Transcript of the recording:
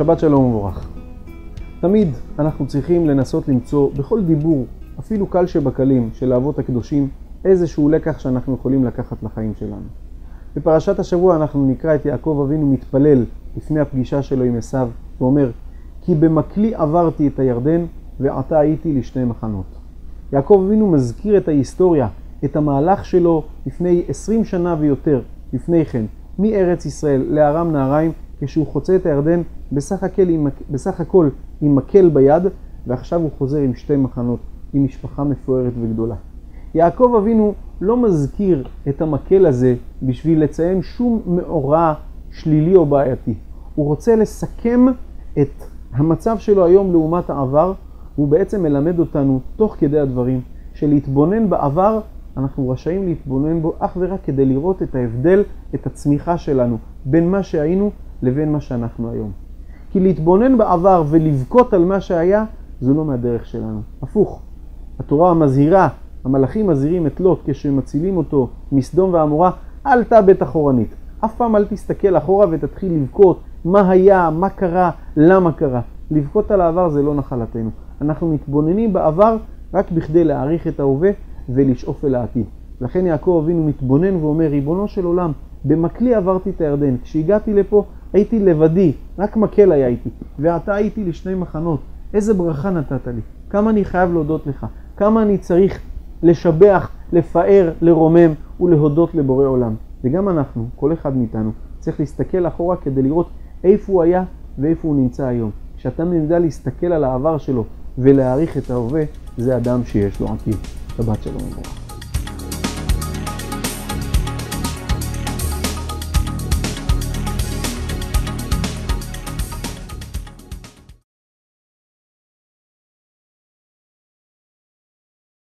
שבת שלום ומבורך. תמיד אנחנו צריכים לנסות למצוא בכל דיבור, אפילו קל שבקלים, של האבות הקדושים, איזשהו לקח שאנחנו יכולים לקחת לחיים שלנו. בפרשת השבוע אנחנו נקרא את יעקב אבינו מתפלל לפני הפגישה שלו עם עשיו, ואומר, כי במקלי עברתי את הירדן ועתה הייתי לשני מחנות. יעקב אבינו מזכיר את ההיסטוריה, את המהלך שלו לפני עשרים שנה ויותר, לפני כן, מארץ ישראל לארם נהריים, כשהוא חוצה את הירדן בסך הכל עם, בסך הכל עם מקל ביד, ועכשיו הוא חוזר עם שתי מחנות, עם משפחה מפוארת וגדולה. יעקב אבינו לא מזכיר את המקל הזה בשביל לציין שום מאורע שלילי או בעייתי. הוא רוצה לסכם את המצב שלו היום לעומת העבר, הוא בעצם מלמד אותנו, תוך כדי הדברים, שלהתבונן בעבר, אנחנו רשאים להתבונן בו אך ורק כדי לראות את ההבדל, את הצמיחה שלנו, בין מה שהיינו לבין מה שאנחנו היום. כי להתבונן בעבר ולבכות על מה שהיה, זו לא מהדרך שלנו. הפוך, התורה מזהירה, המלאכים מזהירים את לוט כשהם מצילים אותו מסדום ועמורה, אל תאבד אחורנית. אף פעם אל תסתכל אחורה ותתחיל לבכות מה היה, מה קרה, למה קרה. לבכות על העבר זה לא נחלתנו. אנחנו מתבוננים בעבר רק בכדי להעריך את ההווה ולשאוף אל העתיד. לכן יעקב אבינו מתבונן ואומר, ריבונו של עולם, במקלי עברתי את הירדן. כשהגעתי לפה הייתי לבדי, רק מקל היה איתי, ועתה הייתי לשני מחנות. איזה ברכה נתת לי, כמה אני חייב להודות לך, כמה אני צריך לשבח, לפאר, לרומם ולהודות לבורא עולם. וגם אנחנו, כל אחד מאיתנו, צריך להסתכל אחורה כדי לראות איפה הוא היה ואיפה הוא נמצא היום. כשאתה נדע להסתכל על העבר שלו ולהעריך את ההווה, זה אדם שיש לו עתיד. שבת שלום וברכה.